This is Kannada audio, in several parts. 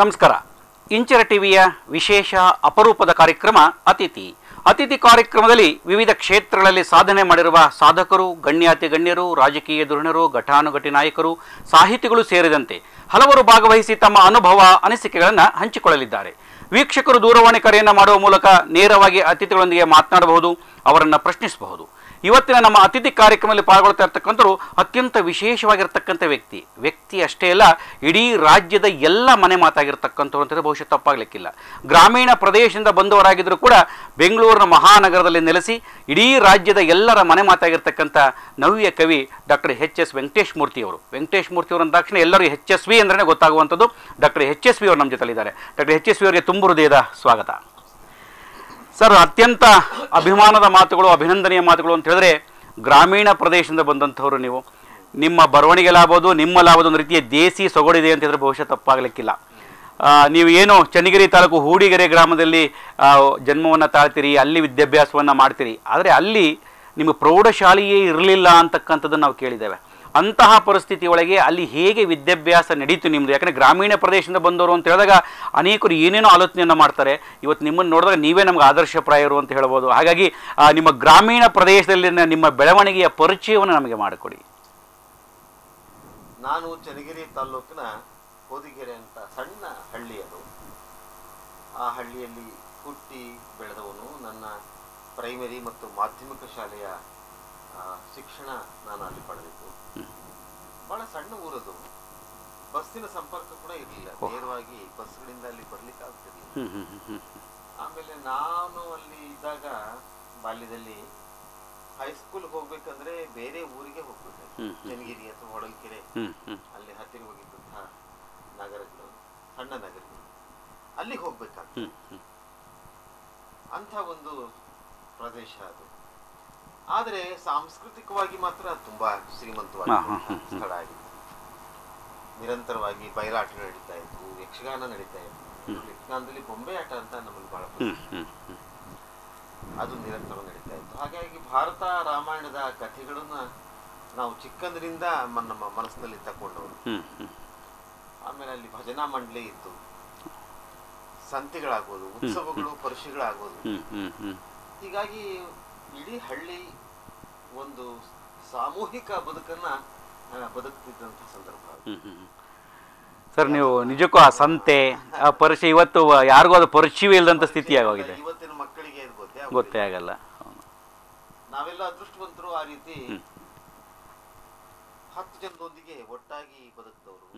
ನಮಸ್ಕಾರ. ಇಂಚರ ಟಿವಿಯ ವಿಶೇಷ ಅಪರೂಪದ ಕಾರ್ಯಕ್ರಮ ಅತಿಥಿ. ಅತಿಥಿ ಕಾರ್ಯಕ್ರಮದಲ್ಲಿ ವಿವಿಧ ಕ್ಷೇತ್ರಗಳಲ್ಲಿ ಸಾಧನೆ ಮಾಡಿರುವ ಸಾಧಕರು, ಗಣ್ಯಾತಿ ಗಣ್ಯರು, ರಾಜಕೀಯ ಧುರಣರು, ಘಟಾನುಘಟಿ ನಾಯಕರು, ಸಾಹಿತಿಗಳು ಸೇರಿದಂತೆ ಹಲವರು ಭಾಗವಹಿಸಿ ತಮ್ಮ ಅನುಭವ, ಅನಿಸಿಕೆಗಳನ್ನು ಹಂಚಿಕೊಳ್ಳಲಿದ್ದಾರೆ. ವೀಕ್ಷಕರು ದೂರವಾಣಿ ಕರೆಯನ್ನು ಮಾಡುವ ಮೂಲಕ ನೇರವಾಗಿ ಅತಿಥಿಗಳೊಂದಿಗೆ ಮಾತನಾಡಬಹುದು, ಅವರನ್ನು ಪ್ರಶ್ನಿಸಬಹುದು. ಇವತ್ತಿನ ನಮ್ಮ ಅತಿಥಿ ಕಾರ್ಯಕ್ರಮದಲ್ಲಿ ಪಾಲ್ಗೊಳ್ತಾ ಇರ್ತಕ್ಕಂಥವ್ರು ಅತ್ಯಂತ ವಿಶೇಷವಾಗಿರ್ತಕ್ಕಂಥ ವ್ಯಕ್ತಿ. ವ್ಯಕ್ತಿ ಅಷ್ಟೇ ಅಲ್ಲ, ಇಡೀ ರಾಜ್ಯದ ಎಲ್ಲ ಮನೆ ಮಾತಾಗಿರ್ತಕ್ಕಂಥವ್ರು ಅಂತಂದರೆ ಬಹುಶಃ ತಪ್ಪಾಗಲಿಕ್ಕಿಲ್ಲ. ಗ್ರಾಮೀಣ ಪ್ರದೇಶದಿಂದ ಬಂದವರಾಗಿದ್ದರೂ ಕೂಡ ಬೆಂಗಳೂರಿನ ಮಹಾನಗರದಲ್ಲಿ ನೆಲೆಸಿ ಇಡೀ ರಾಜ್ಯದ ಎಲ್ಲರ ಮನೆ ಮಾತಾಗಿರ್ತಕ್ಕಂಥ ನವ್ಯ ಕವಿ ಡಾಕ್ಟರ್ ಎಚ್ ಎಸ್ ವೆಂಕಟೇಶ್ ಮೂರ್ತಿಯವರು. ವೆಂಕಟೇಶ್ ಮೂರ್ತಿಯವರು ತಕ್ಷಣ ಎಲ್ಲರೂ ಎಚ್ ಎಸ್ ವಿ ಅಂದ್ರೆ ಗೊತ್ತಾಗುವಂಥದ್ದು. ಡಾಕ್ಟರ್ ಎಚ್ ಎಸ್ ವಿ ಅವರು ನಮ್ಮ ಜೊತೆಲಿದ್ದಾರೆ. ಡಾಕ್ಟರ್ ಎಚ್ ಎಸ್ ವಿ ಅವರಿಗೆ ತುಂಬ ಹೃದಯದ ಸ್ವಾಗತ. ಸರ್, ಅತ್ಯಂತ ಅಭಿಮಾನದ ಮಾತುಗಳು, ಅಭಿನಂದನೆಯ ಮಾತುಗಳು ಅಂತ ಹೇಳಿದ್ರೆ ಗ್ರಾಮೀಣ ಪ್ರದೇಶದಿಂದ ಬಂದಂಥವ್ರು ನೀವು. ನಿಮ್ಮ ಬರವಣಿಗೆ ಲಾಭದು ನಿಮ್ಮ ಲಾಭದ ಒಂದು ರೀತಿಯ ದೇಸಿ ಸೊಗಡಿದೆ ಅಂತ ಹೇಳಿದ್ರೆ ಬಹುಶಃ ತಪ್ಪಾಗಲಿಕ್ಕಿಲ್ಲ. ನೀವು ಏನು ಚನ್ನಗಿರಿ ತಾಲೂಕು ಹೂಡಿಗೆರೆ ಗ್ರಾಮದಲ್ಲಿ ಜನ್ಮವನ್ನು ತಾಳ್ತೀರಿ, ಅಲ್ಲಿ ವಿದ್ಯಾಭ್ಯಾಸವನ್ನು ಮಾಡ್ತೀರಿ. ಆದರೆ ಅಲ್ಲಿ ನಿಮ್ಮ ಪ್ರೌಢಶಾಲೆಯೇ ಇರಲಿಲ್ಲ ಅಂತಕ್ಕಂಥದ್ದನ್ನು ನಾವು ಕೇಳಿದ್ದೇವೆ. ಅಂತಹ ಪರಿಸ್ಥಿತಿ ಒಳಗೆ ಅಲ್ಲಿ ಹೇಗೆ ವಿದ್ಯಾಭ್ಯಾಸ ನಡೀತು ನಿಮ್ಮದು ಯಾಕಂದರೆ ಗ್ರಾಮೀಣ ಪ್ರದೇಶದಿಂದ ಬಂದವರು ಅಂತ ಹೇಳಿದಾಗ ಅನೇಕರು ಏನೇನೋ ಆಲೋಚನೆಯನ್ನು ಮಾಡ್ತಾರೆ. ಇವತ್ತು ನಿಮ್ಮನ್ನು ನೋಡಿದಾಗ ನೀವೇ ನಮ್ಗೆ ಆದರ್ಶಪ್ರಾಯರು ಅಂತ ಹೇಳ್ಬೋದು. ಹಾಗಾಗಿ ನಿಮ್ಮ ಗ್ರಾಮೀಣ ಪ್ರದೇಶದಲ್ಲಿನ ನಿಮ್ಮ ಬೆಳವಣಿಗೆಯ ಪರಿಚಯವನ್ನು ನಮಗೆ ಮಾಡಿಕೊಡಿ. ನಾನು ಚನ್ನಗಿರಿ ತಾಲೂಕಿನ ಹೋದಿಗೆರೆ ಅಂತ ಸಣ್ಣ ಹಳ್ಳಿಯದು ಆ ಹಳ್ಳಿಯಲ್ಲಿ ಹುಟ್ಟಿ ಬೆಳೆದವನು ನನ್ನ ಪ್ರೈಮರಿ ಮತ್ತು ಮಾಧ್ಯಮಿಕ ಶಾಲೆಯ ಶಿಕ್ಷಣ ನಾನು ಅಲ್ಲಿ ಪಡೆದಿದ್ದು. ಬಹಳ ಸಣ್ಣ ಊರದು. ಬಸ್ಸಿನ ಸಂಪರ್ಕ ಕೂಡ ಇರಲಿಲ್ಲ. ನೇರವಾಗಿ ಬಸ್ಗಳಿಂದ ಅಲ್ಲಿ ಬರ್ಲಿಕ್ಕೆ ಆಗ್ತಿರ್ಲಿಲ್ಲ. ಆಮೇಲೆ ನಾನು ಅಲ್ಲಿ ಇದ್ದಾಗ ಬಾಲ್ಯದಲ್ಲಿ ಹೈಸ್ಕೂಲ್ ಹೋಗ್ಬೇಕಂದ್ರೆ ಬೇರೆ ಊರಿಗೆ ಹೋಗ್ಬೇಕು ಚನ್ನಗಿರಿ ಅಥವಾ ಹೊಳಲ್ಕೆರೆ. ಅಲ್ಲಿ ಹತ್ತಿರ ಹೋಗಿದ್ದಂತಹ ನಗರಗಳು ಸಣ್ಣ ನಗರಗಳು. ಅಲ್ಲಿಗೆ ಹೋಗ್ಬೇಕಾಗ್ತದೆ. ಅಂತ ಅಂಥ ಒಂದು ಪ್ರದೇಶ ಅದು. ಆದರೆ ಸಾಂಸ್ಕೃತಿಕವಾಗಿ ಮಾತ್ರ ತುಂಬಾ ಹಾ. ಸ್ಥಳ ಆಗಿದೆ. ನಿರಂತರವಾಗಿ ಬಯಲಾಟಗಳು ನಡೀತಾ ಇತ್ತು ಯಕ್ಷಗಾನ ನಡೀತಾ ಇತ್ತು. ಯಕ್ಷಗಾನದಲ್ಲಿ ಬೊಂಬೆ ಆಟ ಅಂತ ನಮಗೆ ಬಹಳ ಅದು ನಿರಂತರ ನಡೀತಾ ಇತ್ತು. ಹಾಗಾಗಿ ಭಾರತ ರಾಮಾಯಣದ ಕಥೆಗಳನ್ನ ನಾವು ಚಿಕ್ಕಂದ್ರಿಂದ ನಮ್ಮ ಮನಸ್ಸಿನಲ್ಲಿ ತಕೊಂಡವರು ಆಮೇಲೆ ಅಲ್ಲಿ ಭಜನಾ ಮಂಡಳಿ ಇತ್ತು. ಸಂತೆಗಳಾಗೋದು ಉತ್ಸವಗಳು ಪರಿಷೆಗಳಾಗೋದು ಹೀಗಾಗಿ ಇಡೀ ಹಳ್ಳಿ ಒಂದು ಸಾಮೂಹಿಕ ಬದುಕನ್ನ ಬದುಕ್ತಿದ್ದಂಥ ಸಂದರ್ಭ. ಸರ್ ನೀವು ನಿಜಕ್ಕೂ ಆ ಸಂತೆ ಆ ಪರಿಚಯ ಇವತ್ತು ಯಾರಿಗೂ ಅದು ಪರಿಚಯವೇ ಇಲ್ಲದಂಥ ಸ್ಥಿತಿ ಆಗೋಗಿದೆ. ಇವತ್ತಿನ ಮಕ್ಕಳಿಗೆ ಇದು ಗೊತ್ತೇ ಗೊತ್ತೇ ಆಗಲ್ಲ. ನಾವೆಲ್ಲ ಅದೃಷ್ಟವಂತರು ಆ ರೀತಿ. ಹತ್ತು ಜನದೊಂದಿಗೆ ಒಟ್ಟಾಗಿ ಬದುಕಿದವರು.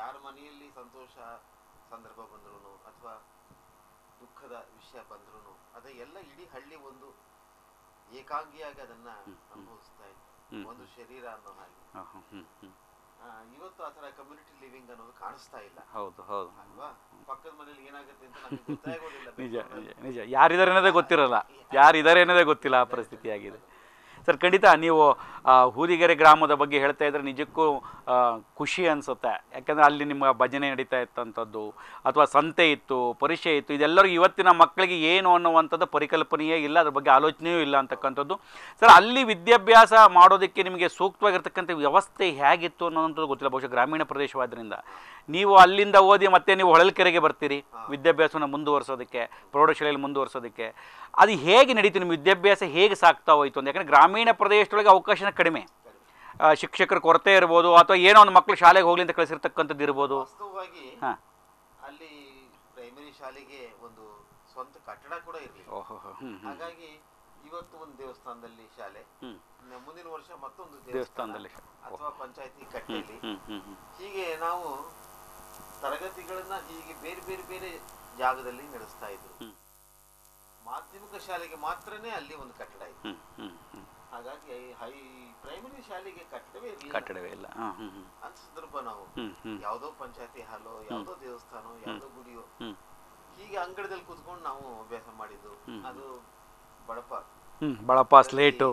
ಯಾರ ಮನೆಯಲ್ಲಿ ಸಂತೋಷ ಸಂದರ್ಭ ಬಂದ್ರು ಅಥವಾ ದುಃಖದ ವಿಷಯ ಬಂದ್ರು ಅದೇ ಎಲ್ಲ ಇಡೀ ಹಳ್ಳಿ ಒಂದು ಏಕಾಂಗಿಯಾಗಿ ಅದನ್ನ ಅನುಭವಿಸ್ತಾ ಇದೆ ಒಂದು ಶರೀರ ಅನ್ನೋ ಹಾಗೆ. ಇವತ್ತು ಆ ತರ ಕಮ್ಯುನಿಟಿ ಲಿವಿಂಗ್ ಅನ್ನೋದು ಕಾಣಿಸ್ತಾ ಇಲ್ಲ. ಹೌದು ಹೌದು. ಅಲ್ವಾ? ಪಕ್ಕದ ಮನೆಯಲ್ಲಿ ಏನಾಗುತ್ತೆ ಅಂತ ನಮಗೆ ಗೊತ್ತಾಗೋದಿಲ್ಲ. ನಿಜ ನಿಜ ನಿಜ. ಯಾರಿದ್ದಾರೆ ಅನ್ನೋದೇ ಗೊತ್ತಿರಲ್ಲ. ಯಾರಿದ್ದಾರೆ ಅನ್ನೋದೇ ಗೊತ್ತಿಲ್ಲ ಆ ಪರಿಸ್ಥಿತಿ ಆಗಿದೆ. ಸರ್ ಖಂಡಿತ ನೀವು ಹೂದಿಗೆರೆ ಗ್ರಾಮದ ಬಗ್ಗೆ ಹೇಳ್ತಾ ಇದ್ರೆ ನಿಜಕ್ಕೂ ಖುಷಿ ಅನಿಸುತ್ತೆ. ಯಾಕಂದರೆ ಅಲ್ಲಿ ನಿಮ್ಮ ಭಜನೆ ನಡೀತಾ ಇತ್ತಂಥದ್ದು ಅಥವಾ ಸಂತೆ ಇತ್ತು ಪರಿಚಯ ಇತ್ತು ಇದೆಲ್ಲರೂ ಇವತ್ತಿನ ಮಕ್ಕಳಿಗೆ ಏನು ಅನ್ನುವಂಥದ್ದು ಪರಿಕಲ್ಪನೆಯೇ ಇಲ್ಲ ಅದ್ರ ಬಗ್ಗೆ ಆಲೋಚನೆಯೂ ಇಲ್ಲ ಅಂತಕ್ಕಂಥದ್ದು. ಸರ್ ಅಲ್ಲಿ ವಿದ್ಯಾಭ್ಯಾಸ ಮಾಡೋದಕ್ಕೆ ನಿಮಗೆ ಸೂಕ್ತವಾಗಿರ್ತಕ್ಕಂಥ ವ್ಯವಸ್ಥೆ ಹೇಗಿತ್ತು ಅನ್ನೋಂಥದ್ದು ಗೊತ್ತಿಲ್ಲ ಬಹುಶಃ ಗ್ರಾಮೀಣ ಪ್ರದೇಶವಾದ್ದರಿಂದ ನೀವು ಅಲ್ಲಿಂದ ಓದಿ ಮತ್ತೆ ನೀವು ಹೊಳಲ್ಕೆರೆಗೆ ಬರ್ತೀರಿ ವಿದ್ಯಾಭ್ಯಾಸವನ್ನು ಮುಂದುವರಿಸೋದಕ್ಕೆ ಪ್ರೌಢಶಾಲೆಯಲ್ಲಿ ಮುಂದುವರಿಸೋದಕ್ಕೆ. ಅದು ಹೇಗೆ ನಡೀತು ನಿಮ್ಮ ವಿದ್ಯಾಭ್ಯಾಸ ಹೇಗೆ ಸಾಕ್ತಾ ಹೋಯಿತು ಅಂತ? ಯಾಕಂದರೆ ಗ್ರಾಮೀಣ ಪ್ರದೇಶದೊಳಗೆ ಅವಕಾಶನ ಕಡಿಮೆ. ಶಿಕ್ಷಕರ ಕೊರತೆ ಇರ್ಬೋದು ಅಥವಾ ಏನೋ ಒಂದು ಮಕ್ಕಳು ಶಾಲೆಗೆ ಹೋಗ್ಲಿ ಅಂತ ಕಳಿಸಿರ್ತಕ್ಕಂಥದ್ದು ಇರ್ಬೋದು. ವಾಸ್ತವವಾಗಿ ಹಾಂ. ಅಲ್ಲಿ ಪ್ರೈಮರಿ ಶಾಲೆಗೆ ಒಂದು ಸ್ವಂತ ಕಟ್ಟಡ ಕೂಡ ಹ್ಞೂ ಹಾಗಾಗಿ ಇವತ್ತು ಒಂದು ದೇವಸ್ಥಾನದಲ್ಲಿ ಶಾಲೆ ಮುಂದಿನ ವರ್ಷ ಮತ್ತೊಂದು ದೇವಸ್ಥಾನದಲ್ಲಿ. ಅಥವಾ ಪಂಚಾಯತಿ ಕಟ್ಟೆಯಲ್ಲಿ. ಹೀಗೆ ನಾವು ತರಗತಿಗಳನ್ನ ಹೀಗೆ ಬೇರೆ ಬೇರೆ ಬೇರೆ ಜಾಗದಲ್ಲಿ ನಡೆಸ್ತಾ ಇದ್ರು. ಮಾಧ್ಯಮಿಕ ಶಾಲೆಗೆ ಮಾತ್ರನೇ ಅಲ್ಲಿ ಒಂದು ಕಟ್ಟಡ ಇತ್ತು. ಹಾಗಾಗಿ ಹೈ ಪ್ರೈಮರಿ ಶಾಲೆಗೆ ಕಟ್ಟಡವೇ ಕಟ್ಟಡವೇ ಇಲ್ಲ. ಅಂತ ಸಂದರ್ಭ ನಾವು. ಯಾವುದೋ ಪಂಚಾಯತಿ ಹಾಲು ಯಾವುದೋ ದೇವಸ್ಥಾನ ಯಾವುದೋ ಗುಡಿಯೋ. ಹೀಗೆ ಅಂಗಡದಲ್ಲಿ ಕೂತ್ಕೊಂಡು ನಾವು ಅಭ್ಯಾಸ ಮಾಡಿದ್ದು. ಅದು ಬಡಪ. ಹ್ಞೂ ಬಳಪ ಸ್ಲೇಟು.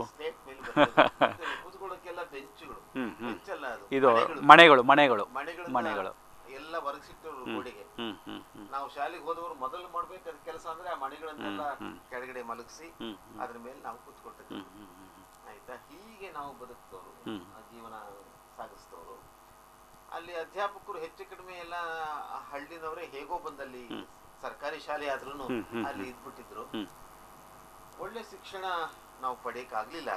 ಕೂತ್ಕೊಳ್ಳೋಕೆಲ್ಲ ಬೆಂಚುಗಳು. ಬೆಂಚಲ್ಲ ಅದು. ಇದು ಮನೆಗಳು. ಮನೆಗಳು ಮನೆಗಳು. ಎಲ್ಲ ಒರಗಿಸಿಟ್ಟರು ಗೋಡೆಗೆ. ನಾವು ಶಾಲೆಗೆ ಹೋದವರು ಮೊದಲು ಮಾಡ್ಬೇಕಾದ ಕೆಲಸ ಅಂದ್ರೆ ಆ ಮನೆಗಳನ್ನೆಲ್ಲ. ಕೆಳಗಡೆ ಮಲಗಿಸಿ ಅದ್ರ ಮೇಲೆ ನಾವು ಹ್ಞೂ ಆಯ್ತಾ? ಹೀಗೆ ನಾವು ಬದುಕ್ತವ್ರು ಜೀವನ ಸಾಗಿಸ್ತವರು. ಅಲ್ಲಿ ಅಧ್ಯಾಪಕರು ಹೆಚ್ಚು ಕಡಿಮೆ ಎಲ್ಲ ಹಳ್ಳಿನವರೇ ಹೇಗೋ ಬಂದಲ್ಲಿ ಸರ್ಕಾರಿ ಶಾಲೆ ಆದ್ರೂ ಅಲ್ಲಿ ಇದ್ಬಿಟ್ಟಿದ್ರು. ಒಳ್ಳೆ ಶಿಕ್ಷಣ ನಾವು ಪಡೆಯಕ್ಕಾಗ್ಲಿಲ್ಲ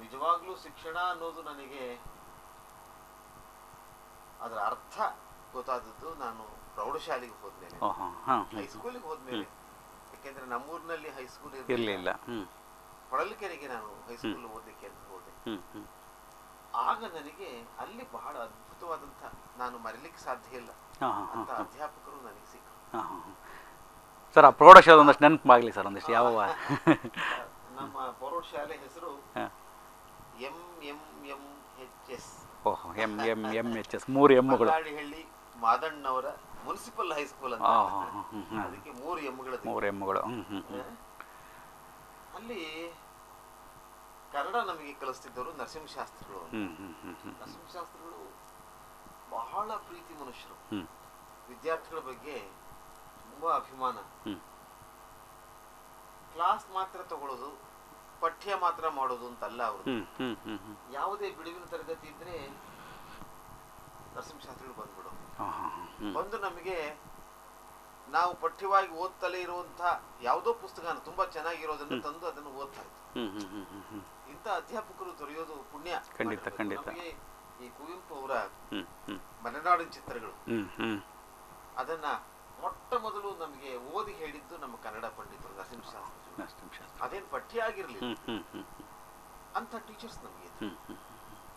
ನಿಜವಾಗ್ಲೂ ಶಿಕ್ಷಣ ಅನ್ನೋದು ನನಗೆ ಅದರ ಅರ್ಥ ಗೊತ್ತಾದದ್ದು ನಾನು ಪ್ರೌಢಶಾಲೆಗೆ ಹೋದ್ಮೇಲೆ. ಹೈಸ್ಕೂಲಿಗೆ ಹೋದ್ಮೇಲೆ. ಯಾಕೆಂದ್ರೆ ನಮ್ಮೂರಿನಲ್ಲಿ ಹೈಸ್ಕೂಲ್ ಇರಲಿಲ್ಲ. ಹೊಳಲ್ಕೆರೆಗೆ ನಾನು ಹೈಸ್ಕೂಲ್ ಓದಲಿಕ್ಕೆ ಅಂತ ಹೋದೆ. ಹ್ಮ್ ಹ್ಮ್. ಆಗ ನನಗೆ ಅಲ್ಲಿ ಬಹಳ ಅದ್ಭುತವಾದಂಥ ನಾನು ಮರಿಲಿಕ್ಕೆ ಸಾಧ್ಯ ಇಲ್ಲ ಅಂತ ಅಧ್ಯಾಪಕರು ನನಗೆ ಸಿಕ್ಕರು. ಸರ್ ಆ ಪ್ರೌಢಶಾಲೆ ಒಂದಷ್ಟು ನೆನಪಾಗಲಿ ಸರ್ ಒಂದಷ್ಟು ಯಾವ ನಮ್ಮ ಪ್ರೌಢಶಾಲೆ ಹೆಸರು M M M H S ಓಹ್ M M M H S ಮೂರು ಎಮ್ಮುಗಳು ಹಳ್ಳಿ ಮಾದಣ್ಣವರ ಮುನ್ಸಿಪಲ್ ಹೈಸ್ಕೂಲ್ ಅಂತ ಅದಕ್ಕೆ ಮೂರು ಎಮ್ಮುಗಳು ಮೂರು ಹ್ಞೂ ಅಲ್ಲಿ ಕನ್ನಡ ನಮಗೆ ಕಲಿಸ್ತಿದ್ದವರು ನರಸಿಂಹಶಾಸ್ತ್ರಿಗಳು ನರಸಿಂಹಶಾಸ್ತ್ರಿಗಳು ಬಹಳ ಪ್ರೀತಿ ಮನುಷ್ಯರು. ವಿದ್ಯಾರ್ಥಿಗಳ ಬಗ್ಗೆ ತುಂಬಾ ಅಭಿಮಾನ. ಕ್ಲಾಸ್ ಮಾತ್ರ ತಗೊಳ್ಳೋದು ಪಠ್ಯ ಮಾತ್ರ ಮಾಡೋದು ಅಂತಲ್ಲ ಅವರು. ಯಾವುದೇ ಬಿಡುವಿನ ತರಗತಿ ಇದ್ರೆ ನರಸಿಂಹಶಾಸ್ತ್ರಿಗಳು ಬಂದ್ಬಿಡು ಹಾಂ ಹಾಂ ಹ್ಞೂ ಬಂದು ನಮಗೆ ನಾವು ಪಠ್ಯವಾಗಿ ಓದ್ತಲೇ ಇರುವಂತ ಯಾವುದೋ ಪುಸ್ತಕನ ತುಂಬಾ ಚೆನ್ನಾಗಿರೋದನ್ನು ತಂದು ಅದನ್ನು ಓದ್ತಾ ಇತ್ತು ಹ್ಞೂ ಇಂಥ ಅಧ್ಯಾಪಕರು ದೊರೆಯೋದು ಪುಣ್ಯ ಖಂಡಿತ. ಖಂಡಿತ. ಈ ಕುವೆಂಪು ಅವರ ಮಲೆನಾಡಿನ ಚಿತ್ರಗಳು. ಅದನ್ನ ಮೊಟ್ಟ ಮೊದಲು ನಮಗೆ ಓದಿ ಹೇಳಿದ್ದು ನಮ್ಮ ಕನ್ನಡ ಪಂಡಿತರು ಅದೇನು ಪಠ್ಯ ಆಗಿರ್ಲಿ ಅಂತ ಟೀಚರ್ಸ್ ನಮಗೆ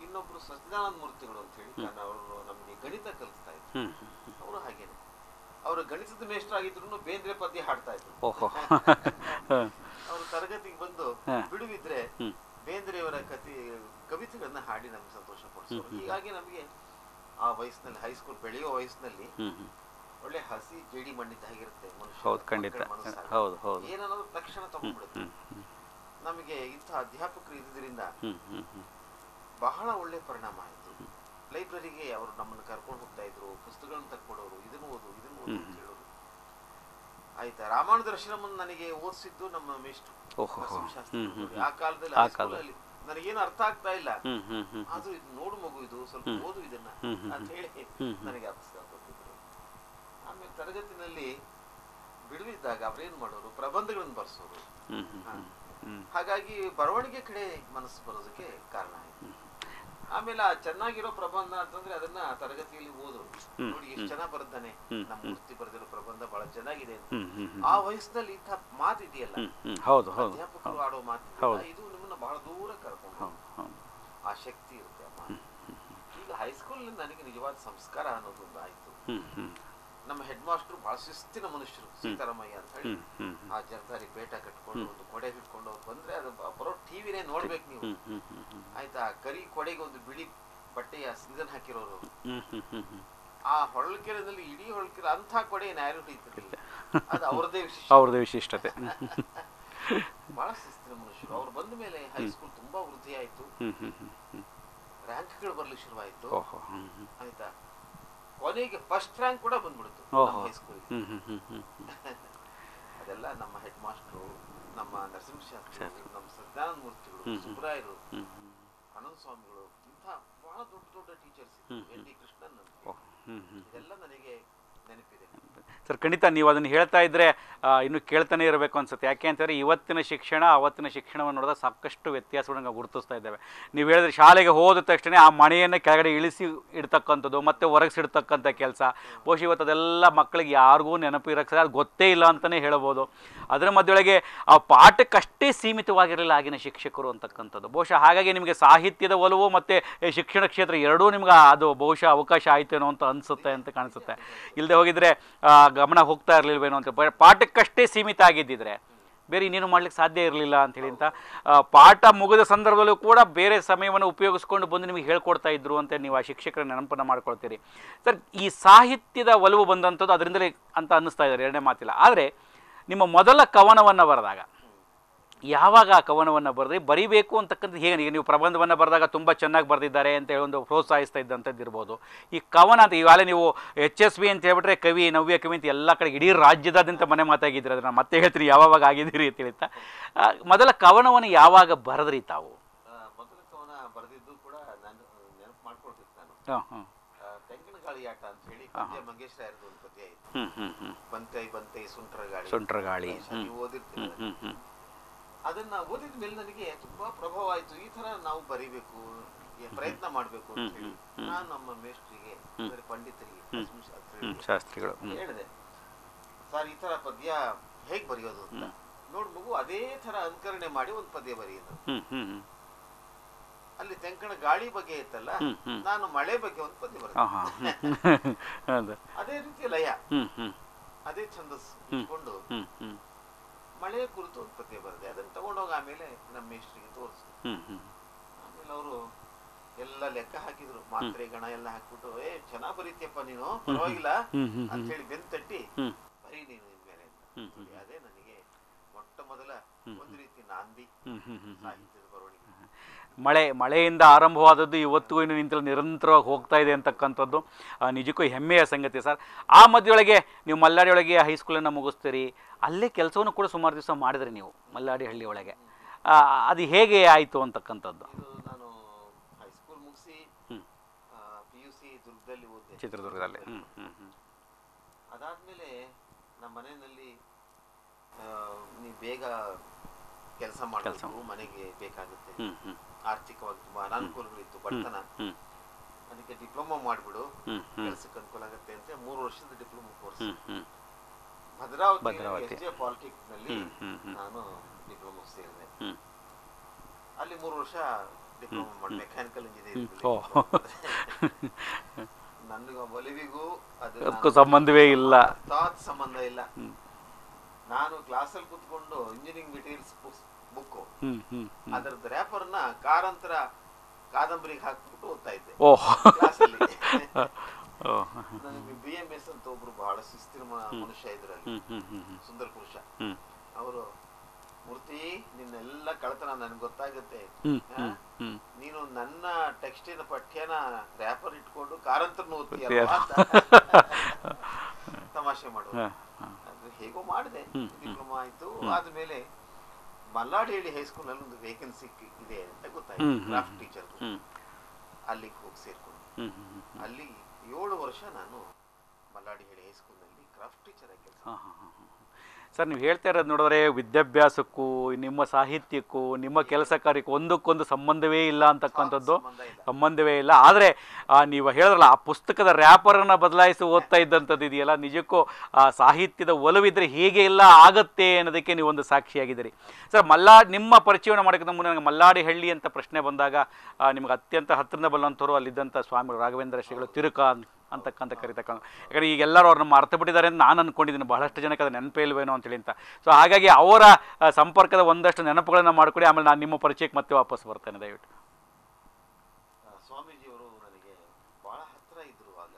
ಇನ್ನೊಬ್ರು ಸಚ್ಚಿದಾನಂದ ಮೂರ್ತಿಗಳು ಅಂತ ಹೇಳಿ ಅವರು ನಮಗೆ ಗಣಿತ ಕಲಿಸ್ತಾ ಇದ್ರು ಅವರು ಹಾಗೇನೆ. ಅವರು ಗಣಿತದ ಮೇಷ್ಟ್ರ ಆಗಿದ್ರು ಬೇಂದ್ರೆ ಪದ್ಯ ಹಾಡ್ತಾ ಇದ್ರು. ಓಹೋ. ಅವರು ತರಗತಿಗೆ ಬಂದು ಬಿಡುವಿದ್ರೆ ಬೇಂದ್ರೆಯವರ ಕತಿ ಕವಿತೆಗಳನ್ನ ಹಾಡಿ ನಮ್ಗೆ ಸಂತೋಷ ಪಡಿಸೋರು ಹೀಗಾಗಿ ನಮಗೆ ಆ ವಯಸ್ಸಿನಲ್ಲಿ ಹೈಸ್ಕೂಲ್ ಬೆಳೆಯೋ ವಯಸ್ಸಿನಲ್ಲಿ ಒಳ್ಳೆ ಹಸಿ ಜೇಡಿ ಮಣ್ಣಿದ್ದ ಹಾಗಿರುತ್ತೆ ಹೌದು ಖಂಡಿತ. ಹೌದು ಹೌದು. ಏನನ್ನೋದು ತಕ್ಷಣ ತಗೊಂಡ್ಬಿಡುತ್ತೆ. ನಮಗೆ ಇಂಥ ಅಧ್ಯಾಪಕರು ಇದ್ದಿದ್ದರಿಂದ ಹ್ಞೂ ಬಹಳ ಒಳ್ಳೆ ಪರಿಣಾಮ ಆಯಿತು. ಲೈಬ್ರರಿಗೆ ಅವರು ನಮ್ಮನ್ನು ಕರ್ಕೊಂಡು ಹೋಗ್ತಾ ಇದ್ರು ಪುಸ್ತಕಗಳನ್ನ ತಕ್ಕೊಡೋರು ಇದನ್ನು ಓದು ಇದನ್ನು ಓದು ಅಂತ ಹೇಳೋರು. ಆಯ್ತಾ? ರಾಮಾಯಣ ದರ್ಶನವನ್ನು ನನಗೆ ಓದಿಸಿದ್ದು ನಮ್ಮ ಮೇಷ್ಟ್ರು ಆ ಕಾಲದಲ್ಲಿ ಆ ಕಾಲದಲ್ಲಿ. ನನಗೇನು ಅರ್ಥ ಆಗ್ತಾ ಇಲ್ಲ. ಇದು ನೋಡು ಮಗು ಇದು ಸ್ವಲ್ಪ ಓದು ಇದನ್ನ ಅಂತ ಹೇಳಿ ನನಗೆ ಆ ಅರ್ಥ ಕೊಟ್ಟಿದ್ರು. ಆಮೇಲೆ ತರಗತಿನಲ್ಲಿ ಬಿಡುವಿದ್ದಾಗ ಅವ್ರೇನ್ ಮಾಡೋರು? ಪ್ರಬಂಧಗಳನ್ನು ಬರ್ಸೋರು. ಹಾಗಾಗಿ ಬರವಣಿಗೆ ಕಡೆ ಮನಸ್ಸು ಬರೋದಕ್ಕೆ ಕಾರಣ ಆಯ್ತು. ಆಮೇಲೆ ಆ ಚೆನ್ನಾಗಿರೋ ಪ್ರಬಂಧ ಅಂತಂದ್ರೆ ಅದನ್ನ ತರಗತಿಯಲ್ಲಿ ಓದು. ನೋಡಿ ಎಷ್ಟು ಚೆನ್ನಾಗಿ ಬರ್ದಾನೆ. ಹ್ಮ್, ನಮ್ಮ ಮೂರ್ತಿ ಬರೆದಿರೋ ಪ್ರಬಂಧ ಬಹಳ ಚೆನ್ನಾಗಿದೆ ಆ ವಯಸ್ಸಿನಲ್ಲಿ ಇಂಥ ಮಾತು ಇದೆಯಲ್ಲ? ಹ್ಞೂ ಹ್ಞೂ ಹೌದು ಹೌದು. ಅಧ್ಯಾಪಕರು ಆಡೋ ಮಾತು ಇದು ನಿಮ್ಮನ್ನ ಬಹಳ ದೂರ ಕರ್ಕೊಂಡು ಆ ಶಕ್ತಿ ಇರುತ್ತೆ ಆ ಮಾತು. ಈಗ ಹೈಸ್ಕೂಲ್ ನನಗೆ ನಿಜವಾದ ಸಂಸ್ಕಾರ ಅನ್ನೋದೊಂದು ಆಯ್ತು ನಮ್ಮ ಹೆಡ್ ಮಾಸ್ಟರ್ ಬಹಳ ಶಿಸ್ತಿನ ಮನುಷ್ಯರು ಸೀತಾರಾಮಯ್ಯ ಅಂತ ಹೇಳಿ. ಆ ಜರ್ದಾರಿ ಪೇಟ ಕಟ್ಕೊಂಡು ಒಂದು ಕೊಡೆ ಹಿಡ್ಕೊಂಡು ಅವ್ರು ಬಂದ್ರೆ ಅದು ಬರೋ ಟಿವಿನೇ ನೋಡ್ಬೇಕು ನೀವು. ಆಯ್ತಾ? ಕರಿ ಕೊಡೆಗೆ ಒಂದು ಬಿಳಿ ಬಟ್ಟೆಯ ಇದನ್ನ ಹಾಕಿರೋರು. ಆ ಹೊಳಕೆರೆದಲ್ಲಿ ಇಡೀ ಹೊಳಲ್ಕೆರೆ ಅಂತ ಕೊಡೆ ಯಾರು ಹಿಡಿತಿರ್ಲಿಲ್ಲ ಅದು ಅವ್ರದೇ ವಿಶೇಷ ಅವ್ರದೇ ವಿಶಿಷ್ಟತೆ. ಬಹಳ ಶಿಸ್ತಿನ ಮನುಷ್ಯರು. ಅವ್ರು ಬಂದ ಮೇಲೆ ಹೈಸ್ಕೂಲ್ ತುಂಬಾ ವೃದ್ಧಿ ಆಯ್ತು. ರ್ಯಾಂಕ್ಗಳು ಬರ್ಲಿಕ್ಕೆ ಶುರುವಾಯ್ತು. ಆಯ್ತಾ? ಕೊನೆಗೆ ಫಸ್ಟ್ ರ್ಯಾಂಕ್ ಕೂಡ ಬಂದ್ಬಿಡ್ತು. ಹೈಸ್ಕೂಲ್ ಅದೆಲ್ಲ ನಮ್ಮ ಹೆಡ್ ಮಾಸ್ಟ್ರು ನಮ್ಮ ನರಸಿಂಹಶಾಸ್ತ್ರಿ ನಮ್ಮ ಸತ್ಯಾನಂದ ಮೂರ್ತಿಗಳು ಸುಬ್ರಾಯರು ಅನಂತ ಆನಂದ ಸ್ವಾಮಿಗಳು ಇಂಥ ಬಹಳ ದೊಡ್ಡ ದೊಡ್ಡ ಟೀಚರ್ಸ್ ಎನ್ ಡಿ ಕೃಷ್ಣನ್ ಇದೆಲ್ಲ ನನಗೆ ಸರ್, ಖಂಡಿತ ನೀವು ಅದನ್ನು ಹೇಳ್ತಾ ಇದ್ದರೆ ಇನ್ನು ಕೇಳ್ತಾನೆ ಇರಬೇಕು ಅನ್ಸುತ್ತೆ. ಯಾಕೆ ಅಂತಂದರೆ ಇವತ್ತಿನ ಶಿಕ್ಷಣ, ಅವತ್ತಿನ ಶಿಕ್ಷಣವನ್ನು ನೋಡಿದಾಗ ಸಾಕಷ್ಟು ವ್ಯತ್ಯಾಸಗಳನ್ನು ಗುರುತಿಸ್ತಾ ಇದ್ದೇವೆ. ನೀವು ಹೇಳಿದ್ರೆ ಶಾಲೆಗೆ ಹೋದ ತಕ್ಷಣ ಆ ಮನೆಯನ್ನು ಕೆಳಗಡೆ ಇಳಿಸಿ ಇಡ್ತಕ್ಕಂಥದ್ದು, ಮತ್ತೆ ಹೊರಗಿಸಿಡ್ತಕ್ಕಂಥ ಕೆಲಸ. ಬಹುಶಃ ಇವತ್ತು ಅದೆಲ್ಲ ಮಕ್ಕಳಿಗೆ ಯಾರಿಗೂ ನೆನಪು ಇರೋಕ್ಕೆ ಅದು ಗೊತ್ತೇ ಇಲ್ಲ ಅಂತಲೇ ಹೇಳ್ಬೋದು. ಅದರ ಮಧ್ಯೊಳಗೆ ಆ ಪಾಠಕ್ಕಷ್ಟೇ ಸೀಮಿತವಾಗಿರಲಿಲ್ಲ ಆಗಿನ ಶಿಕ್ಷಕರು ಅಂತಕ್ಕಂಥದ್ದು. ಬಹುಶಃ ಹಾಗಾಗಿ ನಿಮಗೆ ಸಾಹಿತ್ಯದ ಒಲವು ಮತ್ತು ಶಿಕ್ಷಣ ಕ್ಷೇತ್ರ ಎರಡೂ ನಿಮ್ಗೆ ಅದು ಬಹುಶಃ ಅವಕಾಶ ಆಯ್ತೇನೋ ಅಂತ ಅನಿಸುತ್ತೆ ಅಂತ ಕಾಣಿಸುತ್ತೆ. ಇಲ್ಲದೆ ಹೋಗಿದ್ರೆ ಗಮನ ಹೋಗ್ತಾ ಇರಲಿಲ್ವೇನೋ ಅಂತ ಪಾಠಕ್ಕಷ್ಟೇ ಸೀಮಿತ ಆಗಿದ್ದಿದ್ರೆ, ಬೇರೆ ಇನ್ನೇನು ಮಾಡ್ಲಿಕ್ಕೆ ಸಾಧ್ಯ ಇರಲಿಲ್ಲ ಅಂತೇಳಿ ಅಂತ ಪಾಠ ಮುಗಿದ ಸಂದರ್ಭದಲ್ಲೂ ಕೂಡ ಬೇರೆ ಸಮಯವನ್ನು ಉಪಯೋಗಿಸ್ಕೊಂಡು ಬಂದು ನಿಮಗೆ ಹೇಳ್ಕೊಡ್ತಾ ಇದ್ರು ಅಂತ ನೀವು ಆ ಶಿಕ್ಷಕರ ನೆನಪನ್ನು ಮಾಡ್ಕೊಳ್ತೀರಿ. ಸರ್, ಈ ಸಾಹಿತ್ಯದ ಒಲವು ಬಂದಂಥದ್ದು ಅದರಿಂದಲೇ ಅಂತ ಅನ್ನಿಸ್ತಾ ಇದ್ದಾರೆ, ಎರಡನೇ ಮಾತಿಲ್ಲ. ಆದರೆ, ನಿಮ್ಮ ಮೊದಲ ಕವನವನ್ನು ಬರೆದಾಗ ಯಾವಾಗ ಆ ಕವನವನ್ನು ಬರೆದ್ರಿ ಬರಿಬೇಕು ಅಂತಕ್ಕಂಥದ್ದು ಹೇಗೆ ಈಗ ನೀವು ಪ್ರಬಂಧವನ್ನು ಬರೆದಾಗ ತುಂಬ ಚೆನ್ನಾಗಿ ಬರೆದಿದ್ದಾರೆ ಅಂತ ಹೇಳಿ ಒಂದು ಪ್ರೋತ್ಸಾಹಿಸ್ತಾ ಇದ್ದಂಥದ್ದು ಇರ್ಬೋದು. ಈ ಕವನ ಅಂತ ಈಗಾಗಲೇ ನೀವು ಎಚ್ ಎಸ್ ಬಿ ಅಂತ ಹೇಳ್ಬಿಟ್ರೆ ಕವಿ ನವ್ಯ ಕವಿ ಅಂತ ಎಲ್ಲ ಕಡೆ ಇಡೀ ರಾಜ್ಯದಾದ್ಯಂತ ಮನೆ ಮಾತಾಗಿದ್ದೀರಿ ಅದನ್ನು ಮತ್ತೆ ಹೇಳ್ತೀನಿ ಯಾವಾಗ ಆಗಿದ್ದೀರಿ ಅಂತ ಹೇಳ್ತಾ. ಮೊದಲ ಕವನವನ್ನು ಯಾವಾಗ ಬರೆದ್ರಿ ತಾವು? ಹಾಂ ಹಾಂ. ಆಟ ಅಂತ ಹೇಳಿ ಮಂಗೇಶ್ ರಾಯರದು ಒಂದು ಪದ್ಯ ಬಂತೈ ಬಂತೈ ಸುಂಟ್ರ ಗಾಳಿ. ಸುಂಟ್ರ ಗಾಳಿ. ಬಹುಶಃ ಅದನ್ನ ಓದಿದ ಮೇಲೆ ನನಗೆ ತುಂಬಾ ಪ್ರಭಾವ ಆಯ್ತು ಈ ತರ ನಾವು ಬರಿಬೇಕು ಪ್ರಯತ್ನ ಮಾಡ್ಬೇಕು ಅಂತ ಹೇಳಿ ನಾನು ನಮ್ಮ ಮೇಷ್ಟ್ರಿಗೆ ಅಂದ್ರೆ ಪಂಡಿತರಿಗೆ ಶಾಸ್ತ್ರಿಗಳು. ಹೇಳಿದೆ. ಸರ್ ಈ ತರ ಪದ್ಯ ಹೇಗ್ ಬರೆಯೋದು ಅಂತ? ನೋಡ್ ಮಗು ಅದೇ ತರ ಅನುಕರಣೆ ಮಾಡಿ ಒಂದು ಪದ್ಯ ಬರೆಯೋದು. ಅಲ್ಲಿ ತೆಂಕಣ ಗಾಳಿ ಬಗ್ಗೆ ಇತ್ತಲ್ಲ. ನಾನು ಮಳೆ ಬಗ್ಗೆ ಒಂದು ಪದ್ಯ ಬರೆದ. ಅದೇ ರೀತಿ ಲಯ. ಅದೇ ಛಂದಸ್ಸು ಇಟ್ಕೊಂಡು ಮಳೆಯ ಕುರಿತು ಒಂದು ಪದ್ಯ ಬರೆದೆ ಅದನ್ನು ತಗೊಂಡೋಗಿ ಆಮೇಲೆ ನಮ್ಮ ಮೇಷ್ಟ್ರಿಗೆ ತೋರಿಸಿದೆ ಆಮೇಲೆ ಅವರು ಎಲ್ಲ ಲೆಕ್ಕ ಹಾಕಿದ್ರು. ಮಾತ್ರೆ ಗಣ ಎಲ್ಲ ಹಾಕ್ಬಿಟ್ಟು ಏ ಚೆನ್ನಾಗ್ ಬರೀತಿಯಪ್ಪ ನೀನು. ಪರವಾಗಿಲ್ಲ. ಅಂತ ಹೇಳಿ ಬೆನ್ ತಟ್ಟಿ ಬರೀ ನೀನು ಇನ್ಮೇಲೆ ನೋಡಿ, ಅದೇ ನನಗೆ ಮೊಟ್ಟ ಮೊದಲ ಒಂದು ರೀತಿ ನಾಂದಿ ಸಾಹಿತ್ಯದ ಬರವಣಿಗೆ. ಮಳೆ ಮಳೆಯಿಂದ ಆರಂಭವಾದದ್ದು ಇವತ್ತಿಗೂ ಇನ್ನು ನಿಂತಲ್ಲಿ ನಿರಂತರವಾಗಿ ಹೋಗ್ತಾ ಇದೆ ಅಂತಕ್ಕಂಥದ್ದು ನಿಜಕ್ಕೂ ಹೆಮ್ಮೆಯ ಸಂಗತಿ ಸರ್. ಆ ಮಧ್ಯೊಳಗೆ ನೀವು ಮಲ್ಲಾಡಿಯೊಳಗೆ ಹೈಸ್ಕೂಲನ್ನು ಮುಗಿಸ್ತೀರಿ ಅಲ್ಲೇ ಕೆಲಸವನ್ನು ಕೂಡ ಸುಮಾರು ದಿವಸ ಮಾಡಿದ್ರಿ ನೀವು ಮಲ್ಲಾಡಿ ಹಳ್ಳಿ ಒಳಗೆ ಅದು ಹೇಗೆ ಆಯಿತು ಅಂತಕ್ಕಂಥದ್ದು? ನಾನು ಹೈಸ್ಕೂಲ್ ಮುಗಿಸಿ ಪಿ ಯು ಸಿ ದುರ್ಗದಲ್ಲಿ ಓದಿದೆ. ಚಿತ್ರದುರ್ಗದಲ್ಲಿ ಹ್ಞೂ ಹ್ಞೂ ಹ್ಞೂ ಅದಾದ್ಮೇಲೆ ನಮ್ಮ ಮನೆಯಲ್ಲಿ ನೀವು ಬೇಗ ಕೆಲಸ ಮಾಡಿ ಮನೆಗೆ ಬೇಕಾಗುತ್ತೆ. ಆರ್ಥಿಕವಾಗಿ ತುಂಬಾ ಅನಾನುಕೂಲಗಳಿತ್ತು ಬಡತನ. ಅದಕ್ಕೆ ಡಿಪ್ಲೊಮಾ ಮಾಡ್ಬಿಡು ಕೆಲಸಕ್ಕೆ ಅನುಕೂಲ ಆಗುತ್ತೆ ಅಂತ ಮೂರು ವರ್ಷದ diploma course Bhadravati. S J ನಲ್ಲಿ. ನಾನು ಡಿಪ್ಲೊಮಾ ಸೇರಿದೆ. ಅಲ್ಲಿ ಮೂರು ವರ್ಷ ಡಿಪ್ಲೊಮಾ ಮಾಡಿ ಮೆಕ್ಯಾನಿಕಲ್ ಇಂಜಿನಿಯರಿಂಗ್ ನನ್ಗ ಒಲಿವಿಗೂ ಅದು ಅದಕ್ಕೂ ಸಂಬಂಧವೇ ಇಲ್ಲ. ತಾತ್ ಸಂಬಂಧ ಇಲ್ಲ. ನಾನು ಕ್ಲಾಸಲ್ಲಿ ಕುತ್ಕೊಂಡು ಇಂಜಿನಿಯರಿಂಗ್ ಮೆಟೀರಿಯಲ್ಸ್ ಬುಕ್ ಹ್ಞೂ ಹ್ಞೂ ಅದರದ್ದು ರ್ಯಾಪರ್ನ ಕಾರಂತರ ಕಾದಂಬರಿಗೆ ಹಾಕ್ಬಿಟ್ಟು ಓದ್ತಾ ಇದ್ದೆ. ನನಗೆ ಬಿ ಎಂ ಎಸ್ ಅಂತ ಒಬ್ರು ಬಹಳ ಶಿಸ್ತಿನ ಮನುಷ್ಯ ಇದ್ರಲ್ಲಿ. ಸುಂದರ ಪುರುಷ. ಅವರು ಮೂರ್ತಿ ನಿನ್ನೆಲ್ಲ ಕಳತನ ನನ್ಗೆ ಗೊತ್ತಾಗುತ್ತೆ. ನೀನು ನನ್ನ ಟೆಕ್ಸ್ಟಿನ ಪಠ್ಯನ ರ್ಯಾಪರ್ ಇಟ್ಕೊಂಡು ಕಾರಂತರನ್ನು ಓದ್ತೀಯ. ತಮಾಷೆ ಮಾಡು ಹೇಗೋ ಮಾಡಿದೆ. ಡಿಪ್ಲೊಮಾ ಆಯ್ತು. ಆದ್ಮೇಲೆ ಮಲ್ಲಾಡಿಹಳ್ಳಿ ಹೈಸ್ಕೂಲ್ ಅಲ್ಲಿ ಒಂದು ವೇಕೆನ್ಸಿ ಇದೆ ಅಂತ ಗೊತ್ತಾಯ್ತು ಕ್ರಾಫ್ಟ್ ಟೀಚರ್ ಅಲ್ಲಿಗೆ ಹೋಗಿ ಸೇರ್ಕೊಂಡು. ಅಲ್ಲಿ ಏಳು ವರ್ಷ ನಾನು ಮಲ್ಲಾಡಿಹಳ್ಳಿ ಹೈಸ್ಕೂಲ್ನಲ್ಲಿ ಕ್ರಾಫ್ಟ್ ಟೀಚರ್ ಆಗಿ ಕೆಲಸ ಸರ್ ನೀವು ಹೇಳ್ತಾ ಇರೋದು ನೋಡಿದ್ರೆ ವಿದ್ಯಾಭ್ಯಾಸಕ್ಕೂ ನಿಮ್ಮ ಸಾಹಿತ್ಯಕ್ಕೂ ನಿಮ್ಮ ಕೆಲಸ ಕಾರ್ಯಕ್ಕೂ ಒಂದಕ್ಕೊಂದು ಸಂಬಂಧವೇ ಇಲ್ಲ ಅಂತಕ್ಕಂಥದ್ದು. ಸಂಬಂಧವೇ ಇಲ್ಲ. ಆದರೆ ನೀವು ಹೇಳಿದ್ರಲ್ಲ ಆ ಪುಸ್ತಕದ ರ್ಯಾಪರನ್ನು ಬದಲಾಯಿಸಿ ಓದ್ತಾ ಇದ್ದಂಥದ್ದು ಇದೆಯಲ್ಲ ನಿಜಕ್ಕೂ ಆ ಸಾಹಿತ್ಯದ ಒಲವಿದ್ರೆ ಹೇಗೆ ಇಲ್ಲ ಆಗತ್ತೆ ಅನ್ನೋದಕ್ಕೆ ನೀವು ಒಂದು ಸಾಕ್ಷಿಯಾಗಿದ್ದೀರಿ. ಸರ್ ಮಲ್ಲಾಡ್ ನಿಮ್ಮ ಪರಿಚಯವನ್ನು ಮಾಡೋಕ್ಕಿಂತ ಮುನ್ನ ನನಗೆ ಮಲ್ಲಾಡಿ ಹಳ್ಳಿ ಅಂತ ಪ್ರಶ್ನೆ ಬಂದಾಗ ನಿಮಗೆ ನಿಮ್ಗೆ ಅತ್ಯಂತ ಹತ್ತಿರದ ಬಲ್ಲಂಥವ್ರು ಅಲ್ಲಿದ್ದಂಥ ಸ್ವಾಮಿ ರಾಘವೇಂದ್ರ ಶ್ರೀಗಳು ತಿರುಕ ಅಂತಕ್ಕಂಥ ಕರಿತಕ್ಕಂಥ ಯಾಕಂದರೆ ಈಗ ಎಲ್ಲರೂ ಅವ್ರನ್ನ ಮರ್ತು ಬಿಟ್ಟಿದ್ದಾರೆ ಅಂತ ನಾನು ಅಂದ್ಕೊಂಡಿದ್ದೀನಿ ಬಹಳಷ್ಟು ಜನಕ್ಕೆ ಅದು ನೆನಪೇ ಇಲ್ವೇನೋ ಅಂತೇಳಿ ಅಂತ. ಸೊ ಹಾಗಾಗಿ ಅವರ ಸಂಪರ್ಕದ ಒಂದಷ್ಟು ನೆನಪುಗಳನ್ನು ಮಾಡಿಕೊಡಿ. ಆಮೇಲೆ ನಾನು ನಿಮ್ಮ ಪರಿಚಯಕ್ಕೆ ಮತ್ತೆ ವಾಪಸ್ ಬರ್ತೇನೆ ದಯವಿಟ್ಟು. ಸ್ವಾಮೀಜಿಯವರು ನನಗೆ ಹತ್ರ ಇದ್ದರು ಆಗ.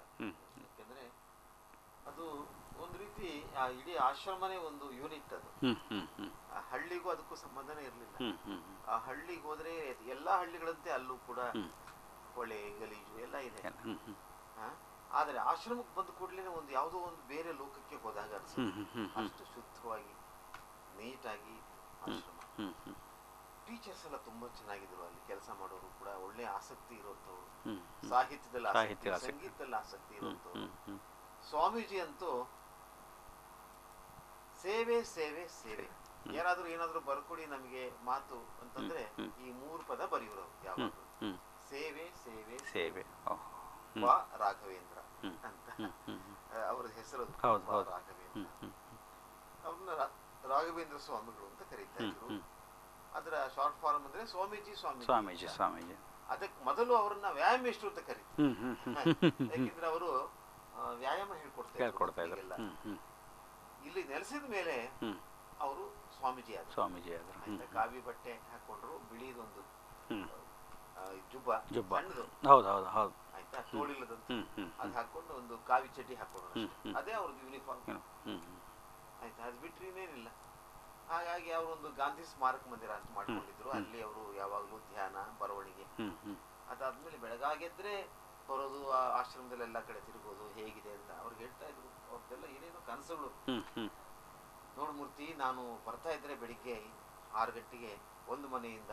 ಯಾಕೆಂದ್ರೆ ಅದು ಒಂದು ರೀತಿ ಆ ಇಡೀ ಆಶ್ರಮನೇ ಒಂದು ಯೂನಿಟ್ ಅದು. ಹಳ್ಳಿಗೂ ಅದಕ್ಕೂ ಸಂಬಂಧನೇ ಇರಲಿಲ್ಲ. ಆ ಹಳ್ಳಿಗೆ ಹೋದ್ರೆ ಎಲ್ಲಾ ಹಳ್ಳಿಗಳಂತೆ ಅಲ್ಲೂ ಕೂಡ ಕೊಳೆ ಹೊಳೆ ಗಲೀಜು ಎಲ್ಲ ಇದೆ? ಆದ್ರೆ ಆಶ್ರಮಕ್ಕೆ ಬಂದ ಕೂಡಲೇ ಒಂದು ಯಾವುದೋ ಒಂದು ಬೇರೆ ಲೋಕಕ್ಕೆ ಹೋದಾಗ ಅಷ್ಟು ಶುದ್ಧವಾಗಿ ನೀಟಾಗಿ ಆಶ್ರಮ. ಟೀಚರ್ಸ್ ಎಲ್ಲ ತುಂಬಾ ಚೆನ್ನಾಗಿದ್ರು ಅಲ್ಲಿ. ಕೆಲಸ ಮಾಡೋರು ಕೂಡ ಒಳ್ಳೆ ಆಸಕ್ತಿ ಇರುವಂತವ್ರು ಸಾಹಿತ್ಯದಲ್ಲಿ ಆಸಕ್ತಿ ಸಂಗೀತದಲ್ಲಿ ಆಸಕ್ತಿ ಇರುವಂತವ್ರು ಸ್ವಾಮೀಜಿ ಅಂತೂ ಸೇವೆ ಸೇವೆ ಸೇವೆ. ಯಾರಾದ್ರೂ ಏನಾದ್ರೂ ಬರ್ಕೊಡಿ ನಮಗೆ ಮಾತು ಅಂತಂದ್ರೆ ಈ ಮೂರು ಪದ ಬರೆಯೋರು ಯಾವಾಗಲೂ. ಹ್ಞೂ ಸೇವೆ ಸೇವೆ ಸೇವೆ. ಬಾ ರಾಘವೇಂದ್ರ. ಅಂತ. ಅವ್ರ ಹೆಸರು ರಾಘವೇಂದ್ರ. ಅವ್ರನ್ನ ರಾಘವೇಂದ್ರ ಸ್ವಾಮಿಗಳು ಅಂತ ಕರೀತಾರೆ ಇದ್ರು. ಅದರ ಶಾರ್ಟ್ ಫಾರ್ಮ್ ಅಂದ್ರೆ ಸ್ವಾಮೀಜಿ ಸ್ವಾಮೀಜಿ ಸ್ವಾಮೀಜಿ. ಸ್ವಾಮೀಜಿ. ಅದಕ್ಕೆ ಮೊದಲು ವ್ಯಾಯಾಮ ಇಷ್ಟ್ರು ಅಂತ ಕರೀತಾರೆ. ಯಾಕೆಂದ್ರೆ ಅವರು ವ್ಯಾಯಾಮ ಹೇಳ್ಕೊಡ್ತಾ ಇದ್ರು ಇಲ್ಲಿ ನೆಲೆಸಿದ ಮೇಲೆ ಅವರು ಸ್ವಾಮೀಜಿ ಆದ್ರು ಸ್ವಾಮೀಜಿ ಆದ್ರು ಕಾವಿ ಬಟ್ಟೆ ಹಾಕೊಂಡ್ರು ಬಿಳಿದೊಂದು ಜುಬ್ಬ. ಜುಬ್ಬ. ಹೌದು ಹೌದು ಹೌದು. ಆಯ್ತಾ? ತೋಳಿಲ್ಲದಂತ. ಹ್ಞೂ ಹ್ಞೂ ಅದು ಹಾಕೊಂಡು ಒಂದು ಕಾವಿ. ಅದೇ ಅವ್ರದ್ದು ಯೂನಿಫಾರ್ಮ್ ಆಯ್ತಾ? ಅದು ಬಿಟ್ರೆ ಇನ್ನೇನಿಲ್ಲ. ಹಾಗಾಗಿ ಅವರೊಂದು ಗಾಂಧಿ ಸ್ಮಾರಕ ಮಂದಿರ ಅಂತ ಮಾಡ್ಕೊಂಡಿದ್ರು. ಅಲ್ಲಿ ಅವರು ಯಾವಾಗಲೂ ಧ್ಯಾನ ಬರವಣಿಗೆ. ಅದಾದ್ಮೇಲೆ ಬೆಳಗಾಗಿದ್ರೆ ಬರೋದು ಆ ಆಶ್ರಮದಲ್ಲಿ ಎಲ್ಲ ಕಡೆ ತಿರುಗೋದು ಹೇಗಿದೆ ಅಂತ ಅವ್ರಿಗೆ ಹೇಳ್ತಾ ಇದ್ರು. ಅವ್ರದ್ದೆಲ್ಲ ಏನೇನೋ ಕನಸುಗಳು. ನೋಡ್ಮೂರ್ತಿ ಮೂರ್ತಿ ನಾನು ಬರ್ತಾ ಇದ್ರೆ ಬೆಳಿಗ್ಗೆ ಆರು ಗಂಟೆಗೆ ಒಂದು ಮನೆಯಿಂದ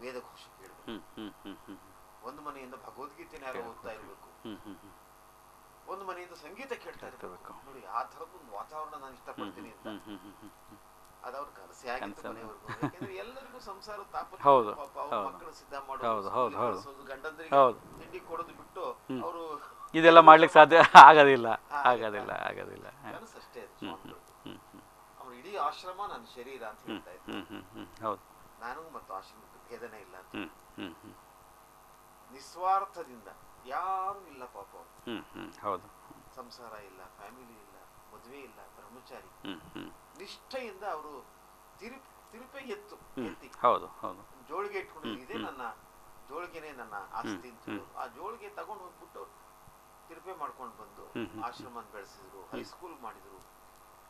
ವೇದಘೋಷ ಕೇಳಬೇಕು. ಒಂದು ಮನೆಯಿಂದ ಭಗವದ್ಗೀತೆನ ಯಾರೋ ಓದ್ತಾ ಇರಬೇಕು. ಒಂದು ಮನೆಯಿಂದ ಸಂಗೀತ ಕೇಳ್ತಾ ಇರಬೇಕು. ನೋಡಿ ಆ ಥರದ್ದು ಒಂದು ವಾತಾವರಣ ನಾನು ಇಷ್ಟಪಡ್ತೀನಿ ಅಂತ. ಅದವ್ರ ಕನಸೇ ಆಗಿತ್ತು ಮನೆಯವರೆಗೂ ಯಾಕಂದ್ರೆ ಎಲ್ಲರಿಗೂ ಸಂಸಾರ ತಾಪ ಹೌದು, ಮಕ್ಕಳು ಸಿದ್ಧ ಮಾಡೋದು. ಗಂಡಂದ್ರಿಗೆ ತಿಂಡಿ ಕೊಡೋದು ಬಿಟ್ಟು. ಅವರು ಇದೆಲ್ಲ ಮಾಡ್ಲಿಕ್ಕೆ ಸಾಧ್ಯ? ಆಗೋದಿಲ್ಲ. ಆಗೋದಿಲ್ಲ ಆಗೋದಿಲ್ಲ. ಕನಸು ಅಷ್ಟೇ ಅವ್ರ ಇಡೀ ಆಶ್ರಮ ನನ್ನ ಶರೀರ ಅಂತ ಹೇಳ್ತಾ ಹ್ಮ್. ಹೌದು. ನಾನು ಮತ್ತು ಆಶ್ರಮಕ್ಕೆ ಭೇದನೆ ಇಲ್ಲ ಅಂತ. ನಿಸ್ವಾರ್ಥದಿಂದ ಯಾರು ಇಲ್ಲ ಪಾಪ ಹೌದು. ಸಂಸಾರ ಇಲ್ಲ ಫ್ಯಾಮಿಲಿ ಇಲ್ಲ ಮದುವೆ ಇಲ್ಲ ಬ್ರಹ್ಮಚಾರಿ ಹ್ಮ್ ಹ್ಮ್. ನಿಷ್ಠೆಯಿಂದ ಅವರು ತಿರುಪ್ ತಿರುಪೆ ಎತ್ತು ಹೌದು ಹೌದು. ಜೋಳಿಗೆ ಇಟ್ಕೊಂಡು ಇದೇ ನನ್ನ ಜೋಳಿಗೆನೆ ನನ್ನ ಆಸ್ತಿ ಅಂತ ಆ ಜೋಳಿಗೆ ತಗೊಂಡು ಹೋಗ್ಬಿಟ್ಟು ತಿರುಪೆ ಮಾಡ್ಕೊಂಡು ಬಂದು. ಆಶ್ರಮ ಬೆಳೆಸಿದ್ರು ಹೈಸ್ಕೂಲ್ ಮಾಡಿದ್ರು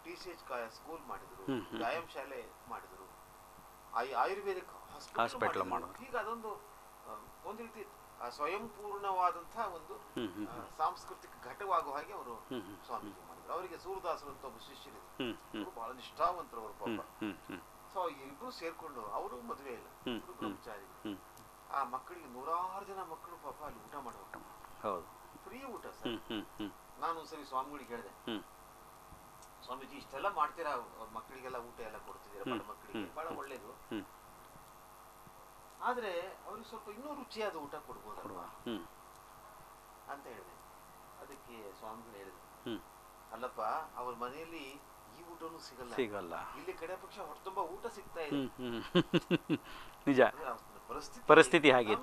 ಟಿ ಸಿ ಎಚ್ ಸ್ಕೂಲ್ ಮಾಡಿದ್ರು. ವ್ಯಾಯಾಮ ಶಾಲೆ ಮಾಡಿದ್ರು. ಆಯುರ್ವೇದಿಕ್ ಹಾಸ್ಪಿಟಲ್ ಮಾಡಿದ್ರು. ಈಗ ಅದೊಂದು ಒಂದು ರೀತಿ ಆ, ಸ್ವಯಂಪೂರ್ಣವಾದಂತಹ ಒಂದು ಸಾಂಸ್ಕೃತಿಕ ಘಟವಾಗುವ ಹಾಗೆ ಅವರು ಸ್ವಾಮೀಜಿ ಮಾಡಿದ್ರು. ಅವರಿಗೆ ಸೂರದಾಸರು ಅಂತ ಒಬ್ಬ ಶಿಷ್ಯರಿದ್ರು ಬಹಳ ನಿಷ್ಠಾವಂತರು ಅವರು ಪಾಪ. ಸೊ ಇಬ್ರು ಸೇರ್ಕೊಂಡು ಅವರು ಮದುವೆ ಇಲ್ಲ. ಇಬ್ರು ಬ್ರಹ್ಮಚಾರಿ ಆ ಮಕ್ಕಳಿಗೆ ನೂರಾರು ಜನ ಮಕ್ಕಳು ಪಾಪ ಅಲ್ಲಿ ಊಟ ಮಾಡೋ ಹೌದು. ಫ್ರೀ ಊಟ ಸರ್. ನಾನು ಒಂದ್ಸರಿ ಸ್ವಾಮಿಗಳಿಗೆ ಹೇಳಿದೆ. ಸ್ವಾಮೀಜಿ ಇಷ್ಟೆಲ್ಲ ಮಾಡ್ತೀರಾ? ಮಕ್ಕಳಿಗೆಲ್ಲ ಊಟ ಎಲ್ಲ ಕೊಡ್ತಿದ್ದೀರಾ? ಬಡ ಮಕ್ಕಳಿಗೆ. ಬಹಳ ಒಳ್ಳೇದು. ಆದ್ರೆ ಅವ್ರಿಗೆ ಸ್ವಲ್ಪ ಇನ್ನೂ ರುಚಿಯಾದ ಊಟ ಕೊಡ್ಬೋದಲ್ವಾ? ಅಂತ ಹೇಳಿದೆ. ಅದಕ್ಕೆ ಸ್ವಾಮಿಗಳು ಹೇಳಿದ್ರು. ಅಲ್ಲಪ್ಪ ಅವ್ರ ಮನೆಯಲ್ಲಿ ಈ ಊಟನು ಸಿಗಲ್ಲ. ಸಿಗಲ್ಲ. ಇಲ್ಲಿ ಕಡೆ ಪಕ್ಷ ಹೊಟ್ಟೆ ತುಂಬಾ ಊಟ ಸಿಗ್ತಾ ಇದೆ. ನಿಜ. ಪರಿಸ್ಥಿತಿ ಪರಿಸ್ಥಿತಿ ಈ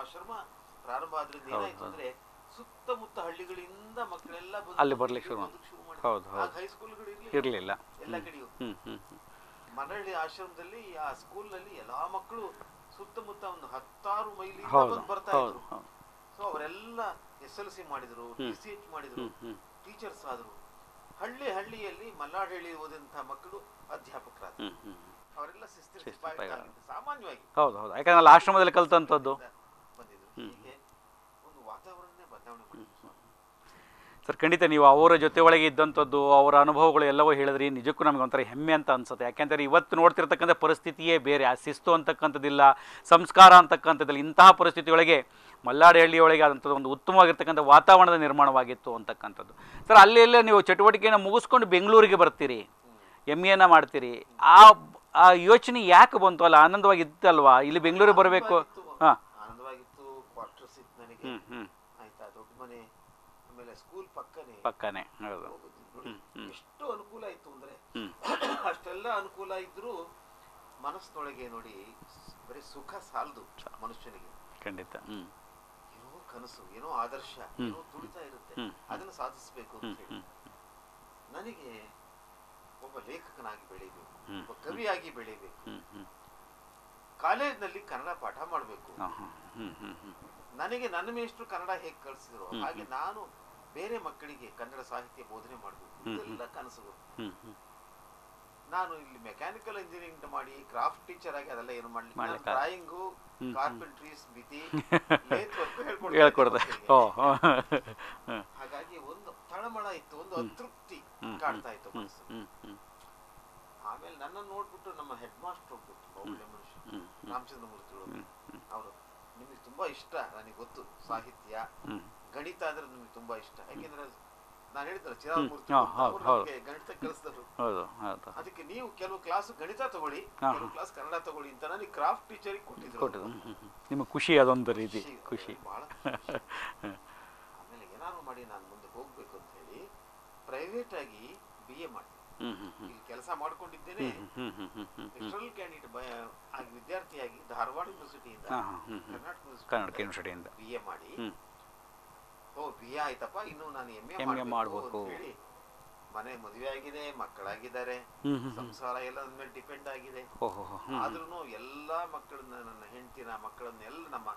ಆಶ್ರಮ ಪ್ರಾರಂಭ ಆದ್ರಿಂದ ಏನಾಯ್ತು. ಅಂದ್ರೆ ಸುತ್ತಮುತ್ತ ಹಳ್ಳಿಗಳಿಂದ ಮಕ್ಕಳೆಲ್ಲ ಅಲ್ಲಿ ಬರ್ಲಿಕ್ಕೆ ಶುರು. ಹೌದು, ಹೌದು. ಹೈಸ್ಕೂಲ್ಗಳು ಇರ್ಲಿಲ್ಲ. ಎಲ್ಲ ಕಡೆಯೂ. ಮರಳಿ ಆಶ್ರಮದಲ್ಲಿ ಆ ಸ್ಕೂಲ್ನಲ್ಲಿ ಎಲ್ಲಾ ಮಕ್ಕಳು ಸುತ್ತಮುತ್ತ ಒಂದು ಹತ್ತಾರು ಮೈಲಿ ಬರ್ತಾ ಇದ್ರು. ಸೊ ಅವರೆಲ್ಲ ಎಸ್ ಎಲ್ ಸಿ ಮಾಡಿದ್ರು ಟಿ ಸಿ ಎಚ್ ಮಾಡಿದ್ರು ಟೀಚರ್ಸ್ ಆದ್ರು. ಹಳ್ಳಿ ಹಳ್ಳಿಯಲ್ಲಿ ಮಲ್ನಾಡಹಳ್ಳಿ ಓದಿದಂತಹ ಮಕ್ಕಳು ಅಧ್ಯಾಪಕರಾದ್ರು. ಅವರೆಲ್ಲ. ಸಾಮಾನ್ಯವಾಗಿ ಹೌದು ಹೌದು. ಯಾಕಂದ್ರೆ ಆಶ್ರಮದಲ್ಲಿ ಕಲ್ತಂತದ್ದು ಬಂದಿದ್ರು. ಹೀಗೆ ಒಂದು ವಾತಾವರಣನೇ ಬದಲಾವಣೆ ಮಾಡಿದ್ರು. ಸರ್ ಖಂಡಿತ ನೀವು ಅವರ ಜೊತೆ ಒಳಗೆ ಇದ್ದಂಥದ್ದು ಅವರ ಅನುಭವಗಳು ಎಲ್ಲವೂ ಹೇಳಿದ್ರಿ. ನಿಜಕ್ಕೂ ನಮಗೆ ಒಂಥರ ಹೆಮ್ಮೆ ಅಂತ ಅನ್ಸುತ್ತೆ. ಯಾಕೆಂದರೆ ಇವತ್ತು ನೋಡ್ತಿರ್ತಕ್ಕಂಥ ಪರಿಸ್ಥಿತಿಯೇ ಬೇರೆ. ಆ ಶಿಸ್ತು ಅಂತಕ್ಕಂಥದ್ದಿಲ್ಲ ಸಂಸ್ಕಾರ ಅಂತಕ್ಕಂಥದ್ದಿಲ್ಲ. ಇಂತಹ ಪರಿಸ್ಥಿತಿಯೊಳಗೆ ಮಲ್ಲಾಡಹಳ್ಳಿಯೊಳಗೆ ಆದಂಥದ್ದು ಒಂದು ಉತ್ತಮವಾಗಿರ್ತಕ್ಕಂಥ ವಾತಾವರಣದ ನಿರ್ಮಾಣವಾಗಿತ್ತು ಅಂತಕ್ಕಂಥದ್ದು. ಸರ್ ಅಲ್ಲೆಲ್ಲ ನೀವು ಚಟುವಟಿಕೆಯನ್ನು ಮುಗಿಸ್ಕೊಂಡು ಬೆಂಗಳೂರಿಗೆ ಬರ್ತೀರಿ ಎಂ ಎನ ಮಾಡ್ತೀರಿ. ಆ ಆ ಯೋಚನೆ ಯಾಕೆ ಬಂತು? ಅಲ್ಲ ಆನಂದವಾಗಿ ಇತ್ತಲ್ವಾ ಇಲ್ಲಿ ಬೆಂಗಳೂರಿಗೆ ಬರಬೇಕು. ಹಾಂ. ಹ್ಞೂ ಹ್ಞೂ ಆಯ್ತಾ ದೊಡ್ಡ ಮನೆ ಆಮೇಲೆ ಸ್ಕೂಲ್ ಪಕ್ಕನೆ ಪಕ್ಕನೇ ಹೌದು. ಎಷ್ಟು ಅನುಕೂಲ ಇತ್ತು ಅಂದ್ರೆ ಅಷ್ಟೆಲ್ಲ ಅನುಕೂಲ ಇದ್ರು ಮನಸ್ಸಿನೊಳಗೆ ನೋಡಿ ಬರೀ ಸುಖ ಸಾಲದು ಮನುಷ್ಯನಿಗೆ. ಖಂಡಿತ ಏನೋ ಕನಸು ಏನೋ ಆದರ್ಶ. ಏನೋ ತುಳಿತಾ ಇರುತ್ತೆ. ಅದನ್ನ ಸಾಧಿಸಬೇಕು ಅಂತ ಹೇಳಿ. ನನಗೆ ಒಬ್ಬ ಲೇಖಕನಾಗಿ ಬೆಳಿಬೇಕು ಒಬ್ಬ ಕವಿಯಾಗಿ ಬೆಳಿಬೇಕು. ಕಾಲೇಜ್ನಲ್ಲಿ ಕನ್ನಡ ಪಾಠ ಮಾಡಬೇಕು. ನನಗೆ ನನ್ನ ಮೇಷ್ಟ್ರು ಕನ್ನಡ ಹೇಗೆ ಕಲಿಸಿದ್ರು? ಹಾಗೆ ನಾನು ಬೇರೆ ಮಕ್ಕಳಿಗೆ ಕನ್ನಡ ಸಾಹಿತ್ಯ ಬೋಧನೆ ಮಾಡಬೇಕು. ಇದೆಲ್ಲ ಕನಸುಗಳು. ನಾನು ಇಲ್ಲಿ ಮೆಕ್ಯಾನಿಕಲ್ ಇಂಜಿನಿಯರಿಂಗ್ ಮಾಡಿ ಕ್ರಾಫ್ಟ್ ಟೀಚರ್ ಆಗಿ ಅದೆಲ್ಲ ಏನು ಮಾಡ್ಲಿಕ್ಕೆ ಡ್ರಾಯಿಂಗ್ ಕಾರ್ಪೆಂಟ್ರಿ ಸ್ಮಿತಿ ಓ ಹಾಗಾಗಿ ಒಂದು ತಳಮಳ ಇತ್ತು ಒಂದು. ಅತೃಪ್ತಿ ಕಾಣ್ತಾ ಕಾಡ್ತಾ ಇತ್ತು ಮನಸ್ಸು ಆಮೇಲೆ ನನ್ನನ್ನು ನೋಡ್ಬಿಟ್ಟು ನಮ್ಮ ಹೆಡ್ ಮಾಸ್ಟರ್ ಹೋಗ್ಬಿಟ್ಟು ಒಳ್ಳೆ ಮನುಷ್ಯ. ರಾಮಚಂದ್ರ ಮೂರ್ತಿಗಳು ಹ್ಞೂ ಅವರು. ನಿಮಗೆ ತುಂಬಾ ಇಷ್ಟ ನನಗೆ ಗೊತ್ತು ಸಾಹಿತ್ಯ. ಗಣಿತ ಅಂದ್ರೆ ನಿಮಗೆ ತುಂಬಾ ಇಷ್ಟ. ಯಾಕೆಂದ್ರೆ ನಾನು ಹೇಳಿದ್ರೆ ಚಿರಾಮೂರ್ತಿ ಗಣಿತ ಕಲಿಸಿದ್ರು. ಅದಕ್ಕೆ ನೀವು ಕೆಲವು ಕ್ಲಾಸ್ ಗಣಿತ ತಗೊಳ್ಳಿ ಕೆಲವು ಕ್ಲಾಸ್ ಕನ್ನಡ ತಗೊಳ್ಳಿ ಅಂತ ನನಗೆ ಕ್ರಾಫ್ಟ್ ಟೀಚರಿಗೆ ಕೊಟ್ಟಿದ್ರು. ನಿಮಗೆ ಖುಷಿ ಅದೊಂದು ರೀತಿ ಖುಷಿ ಬಹಳ ಆಮೇಲೆ ಏನಾದ್ರು ಮಾಡಿ ನಾನು ಮುಂದೆ ಹೋಗ್ಬೇಕು ಅಂತ ಹೇಳಿ ಪ್ರೈವೇಟ್ ಆಗಿ ಬಿ ಎ ಮಾಡಿ ಕೆಲಸ ಮಾಡ್ಕೊಂಡಿದ್ದೇನೆ. ಹ್ಞೂ ಕ್ಯಾಂಡಿಡೇಟ್ ಆಗಿ ವಿದ್ಯಾರ್ಥಿಯಾಗಿ ಧಾರವಾಡ ಯೂನಿವರ್ಸಿಟಿಯಿಂದ ಕರ್ನಾಟಕ ಕರ್ನಾಟಕ ಯೂನಿವರ್ಸಿಟಿಯಿಂದ ಬಿ ಎ ಮಾಡಿ. ಓ ಬಿ ಎ ಆಯ್ತಪ್ಪ. ಇನ್ನು ನಾನು ಎಂ ಎ ಮಾಡಬೇಕು ಹೇಳಿ ಮನೆ ಮದುವೆ ಆಗಿದೆ ಮಕ್ಕಳಾಗಿದ್ದಾರೆ. ಸಂಸಾರ ಎಲ್ಲ ನನ್ನ ಮೇಲೆ ಡಿಪೆಂಡ್ ಆಗಿದೆ. ಆದ್ರೂ ಎಲ್ಲಾ ಮಕ್ಕಳನ್ನ ನನ್ನ ಹೆಂಡತಿನ ಮಕ್ಕಳನ್ನೆಲ್ಲ ನಮ್ಮ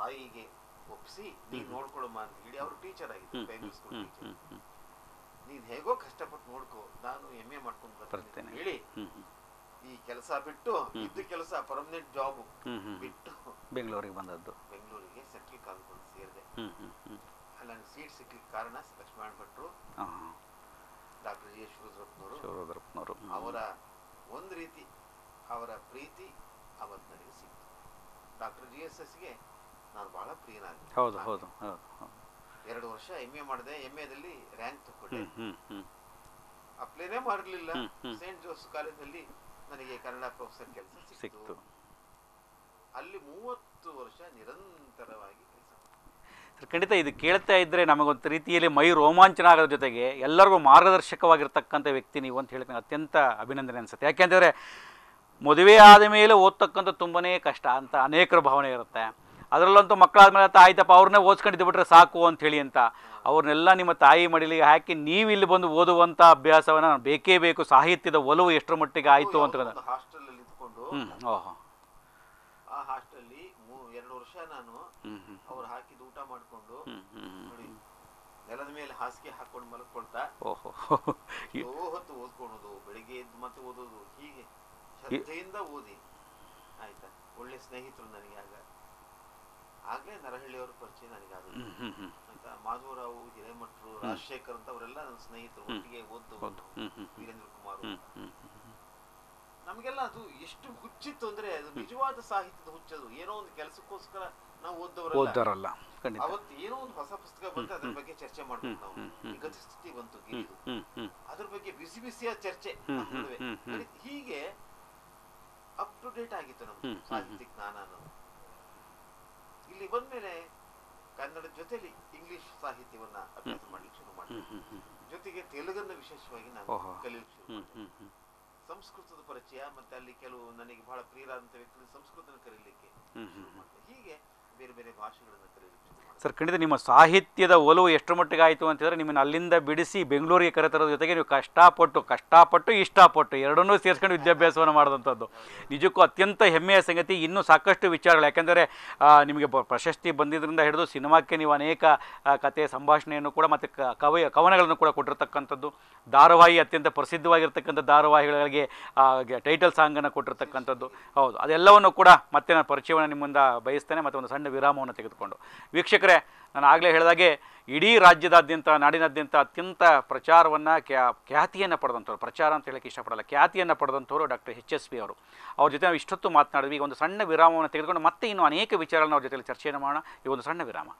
ತಾಯಿಗೆ ಒಪ್ಪಿಸಿ ನೀವು ನೋಡ್ಕೊಳಮ್ಮ ಅಂತ ಹೇಳಿ ಅವರು ಟೀಚರ್ ಆಗಿದ್ದರು ಪ್ರೈಮರಿ ಸ್ಕೂಲ್ ಟೀಚರ್ ನೀನ್ ಹೇಗೋ ಕಷ್ಟಪಟ್ಟು ನೋಡ್ಕೋ ನಾನು ಎಂ ಎ ಮಾಡ್ಕೊಂಡು ಬರ್ತೇನೆ ಹೇಳಿ ಈ ಕೆಲಸ ಬಿಟ್ಟು ಇದ್ದು ಕೆಲಸ ಪರ್ಮನೆಂಟ್ ಜಾಬ್ ಬಿಟ್ಟು ಬೆಂಗಳೂರಿಗೆ ಬಂದದ್ದು. ಬೆಂಗಳೂರಿಗೆ ಸೆಟ್ಲ್ ಕಾಲ್ಕೊಂಡು ಸೇರಿದೆ. ಅಲ್ಲಿ ನನಗೆ ಸೀಟ್ ಸಿಕ್ಲಿಕ್ಕೆ ಕಾರಣ ಲಕ್ಷ್ಮಣ ಭಟ್ರು ಡಾಕ್ಟರ್ ಜಿ ಶಿವರುದ್ರಪ್ಪನವರು ಅವರ ಒಂದು ರೀತಿ ಅವರ ಪ್ರೀತಿ ಅವತ್ತು ನನಗೆ ಸಿಕ್ತು. ಡಾಕ್ಟರ್ ಜಿ ಎಸ್ ಎಸ್ಗೆ ನಾನು ಬಹಳ ಪ್ರಿಯನಾಗಿ ಹೌದು ಹೌದು ಹೌದು ಹೌದು. ಎರಡು ವರ್ಷ ಎಂ ಎ ಮಾಡಿದೆ. ಎಂ ಎದಲ್ಲಿ ರ್ಯಾಂಕ್ ತಕ್ಕೊಂಡೆ ಅಪ್ಲೈನೇ ಹ್ಮ್. ಸೇಂಟ್ ಜೋಸ್ ಕಾಲೇಜಲ್ಲಿ ನನಗೆ ಕನ್ನಡ ಪ್ರೊಫೆಸರ್ ಕೆಲಸ ಸಿಕ್ತು. ಅಲ್ಲಿ ಮೂವತ್ತು ವರ್ಷ ನಿರಂತರವಾಗಿ ಕೆಲಸ ಖಂಡಿತ ಇದು ಕೇಳ್ತಾ ಇದ್ದರೆ ನಮಗೊಂದು ರೀತಿಯಲ್ಲಿ ಮೈ ರೋಮಾಂಚನ ಆಗೋದ್ರ ಜೊತೆಗೆ ಎಲ್ಲರಿಗೂ ಮಾರ್ಗದರ್ಶಕವಾಗಿರ್ತಕ್ಕಂಥ ವ್ಯಕ್ತಿ ನೀವು ಅಂತ ಹೇಳಿದ್ರೆ ಅತ್ಯಂತ ಅಭಿನಂದನೆ ಅನಿಸುತ್ತೆ. ಯಾಕೆಂದರೆ ಮದುವೆ ಆದ ಮೇಲೆ ಓದ್ತಕ್ಕಂಥ ತುಂಬನೇ ಕಷ್ಟ ಅಂತ ಅನೇಕರ ಭಾವನೆ ಇರುತ್ತೆ. ಅದರಲ್ಲಂತೂ ಮಕ್ಕಳಾದ ಮೇಲೆ ಆಯ್ತಪ್ಪ ಅವ್ರನ್ನೇ ಓದ್ಕೊಂಡಿದ್ದು ಬಿಟ್ರೆ ಸಾಕು ಅಂತ ಹೇಳಿ ಅಂತ. ಅವ್ರನ್ನೆಲ್ಲ ನಿಮ್ಮ ತಾಯಿ ಮಡಿಲಿಗೆ ಹಾಕಿ ನೀವು ಇಲ್ಲಿ ಬಂದು ಓದುವಂಥ ಅಭ್ಯಾಸವನ್ನು ಬೇಕೇ ಬೇಕು. ಸಾಹಿತ್ಯದ ಒಲವು ಎಷ್ಟರ ಮಟ್ಟಿಗೆ ಆಯಿತು ಅಂತ ಹಾಸ್ಟೆಲಲ್ಲಿ ಇದ್ಕೊಂಡು ಹ್ಞೂ ಓಹೋ. ಆ ಹಾಸ್ಟೆಲ್ಲಿ ಎರಡು ವರ್ಷ ನಾನು ಅವ್ರು ಹಾಕಿದ ಊಟ ಮಾಡಿಕೊಂಡು ನೆಲದ ಮೇಲೆ ಹಾಸಿಗೆ ಹಾಕೊಂಡು ಮಲ್ಕೊಳ್ತಾ ಓಹೋ. ಹೊತ್ತು ಓದ್ಕೊಳೋದು ಬೆಳಿಗ್ಗೆ ಎದ್ದು ಮತ್ತೆ ಓದೋದು ಹೀಗೆ ಶ್ರದ್ಧೆಯಿಂದ ಓದಿ. ಆಯ್ತಾ? ಒಳ್ಳೆ ಸ್ನೇಹಿತರು ನನಗೆ ಆಗ. ಆಗ್ಲೇ ನರಹಳ್ಳಿಯವರ ಪರಿಚಯ ನನಗೆ ಆಗೋದು ಹ್ಞೂ ಹ್ಞೂ ಹ್ಞೂ ಆಯ್ತಾ ಮಾಧವರಾವು ಹಿರೇಮಠರು ರಾಜಶೇಖರ್ ಅಂತ ಅವರೆಲ್ಲ ನನ್ನ ಸ್ನೇಹಿತರು ಒಟ್ಟಿಗೆ ಓದ್ದು ವೀರೇಂದ್ರ ಕುಮಾರ್. ನಮಗೆಲ್ಲ ಅದು ಎಷ್ಟು ಹುಚ್ಚಿತ್ತು ಅಂದ್ರೆ ಅದು ನಿಜವಾದ ಸಾಹಿತ್ಯದ ಹುಚ್ಚದು ಏನೋ ಒಂದು ಕೆಲಸಕ್ಕೋಸ್ಕರ ನಾವು ಓದ್ದವರಲ್ಲ. ಖಂಡಿತ. ಅವತ್ತು ಏನೋ ಒಂದು ಹೊಸ ಪುಸ್ತಕ ಬಂತು ಅದ್ರ ಬಗ್ಗೆ ಚರ್ಚೆ ಮಾಡ್ಬೇಕು ನಾವು. ಹ್ಮ್, ಹ್ಮ್. ಸ್ಥಿತಿ ಬಂತು ಅದ್ರ ಬಗ್ಗೆ ಬಿಸಿ ಬಿಸಿಯ ಚರ್ಚೆ ನಮ್ಮ ಹೀಗೆ ಅಪ್ ಟು ಡೇಟ್ ಆಗಿತ್ತು ನಮ್ದು ಹ್ಮ್, ಸಾಹಿತ್ಯ ಜ್ಞಾನ ಅನ್ನೋದು. ಇಲ್ಲಿ ಬಂದ್ಮೇಲೆ ಕನ್ನಡ ಜೊತೆಲಿ ಇಂಗ್ಲಿಷ್ ಸಾಹಿತ್ಯವನ್ನ ಅಭ್ಯಾಸ ಮಾಡಲಿಕ್ಕೆ ಶುರು ಮಾಡಿದೆ. ಜೊತೆಗೆ ತೆಲುಗನ್ನ ವಿಶೇಷವಾಗಿ ನಾನು. ಕಲಿಯಲಿಕ್ಕೆ ಶುರು ಮಾಡಿದೆ. ಸಂಸ್ಕೃತದ ಪರಿಚಯ ಮತ್ತೆ ಅಲ್ಲಿ ಕೆಲವು ನನಗೆ ಬಹಳ ಪ್ರಿಯರಾದಂತ ವ್ಯಕ್ತಿಗಳು ಸಂಸ್ಕೃತನ ಕರೀಲಿಕ್ಕೆ ಶುರು ಮಾಡಿದೆ. ಹೀಗೆ ಬೇರೆ ಬೇರೆ ಭಾಷೆಗಳನ್ನು ಕಲೀಲಿಕ್ಕೆ ಸರ್, ಖಂಡಿತ ನಿಮ್ಮ ಸಾಹಿತ್ಯದ ಒಲವು ಎಷ್ಟು ಮಟ್ಟಿಗೆ ಆಯಿತು ಅಂತಂದರೆ ನಿಮ್ಮನ್ನು ಅಲ್ಲಿಂದ ಬಿಡಿಸಿ ಬೆಂಗಳೂರಿಗೆ ಕರೆತರೋದ್ರ ಜೊತೆಗೆ ನೀವು ಕಷ್ಟಪಟ್ಟು ಕಷ್ಟಪಟ್ಟು, ಇಷ್ಟಪಟ್ಟು ಎರಡನ್ನೂ ಸೇರಿಸ್ಕೊಂಡು ವಿದ್ಯಾಭ್ಯಾಸವನ್ನು ಮಾಡಿದಂಥದ್ದು. ನಿಜಕ್ಕೂ ಅತ್ಯಂತ ಹೆಮ್ಮೆಯ ಸಂಗತಿ. ಇನ್ನೂ ಸಾಕಷ್ಟು ವಿಚಾರಗಳು. ಯಾಕೆಂದರೆ ನಿಮಗೆ ಪ್ರಶಸ್ತಿ ಬಂದಿದ್ದರಿಂದ ಹಿಡಿದು ಸಿನಿಮಾಕ್ಕೆ ನೀವು ಅನೇಕ ಕಥೆ ಸಂಭಾಷಣೆಯನ್ನು ಕೂಡ ಮತ್ತು ಕವಯ ಕವನಗಳನ್ನು ಕೂಡ ಕೊಟ್ಟಿರ್ತಕ್ಕಂಥದ್ದು. ಧಾರಾವಾಹಿ ಅತ್ಯಂತ ಪ್ರಸಿದ್ಧವಾಗಿರ್ತಕ್ಕಂಥ ಧಾರಾವಾಹಿಗಳಿಗೆ ಟೈಟಲ್ ಸಾಂಗನ್ನು ಕೊಟ್ಟಿರ್ತಕ್ಕಂಥದ್ದು. ಹೌದು, ಅದೆಲ್ಲವನ್ನು ಕೂಡ ಮತ್ತೆ ನಾನು ಪರಿಚಯವನ್ನು ನಿಮ್ಮಿಂದ ಬಯಸ್ತೇನೆ. ಮತ್ತು ಒಂದು ಸಣ್ಣ ವಿರಾಮವನ್ನು ತೆಗೆದುಕೊಂಡು. ವೀಕ್ಷಕರೇ ನಾನು ಆಗಲೇ ಹೇಳಿದಾಗೆ ಇಡೀ ರಾಜ್ಯದಾದ್ಯಂತ, ನಾಡಿನಾದ್ಯಂತ ಅತ್ಯಂತ ಪ್ರಚಾರವನ್ನು ಕ್ಯಾ, ಖ್ಯಾತಿಯನ್ನು ಪಡೆದಂಥವ್ರು, ಪ್ರಚಾರ ಅಂತ ಹೇಳಕ್ಕೆ ಇಷ್ಟಪಡಲ್ಲ, ಖ್ಯಾತಿಯನ್ನು ಪಡೆದಂಥವ್ರು ಡಾಕ್ಟರ್ ಎಚ್ ಎಸ್ ಪಿ ಅವರು. ಅವ್ರ ಜೊತೆ ನಾವು ಇಷ್ಟೊತ್ತು ಮಾತನಾಡಿದ್ವಿ. ಈಗ ಒಂದು ಸಣ್ಣ ವಿರಾಮವನ್ನು ತೆಗೆದುಕೊಂಡು ಮತ್ತೆ ಇನ್ನೂ ಅನೇಕ ವಿಚಾರಗಳನ್ನ ಅವ್ರ ಜೊತೆಲಿ ಚರ್ಚೆಯನ್ನು ಮಾಡೋಣ. ಈ ಒಂದು ಸಣ್ಣ ವಿರಾಮ.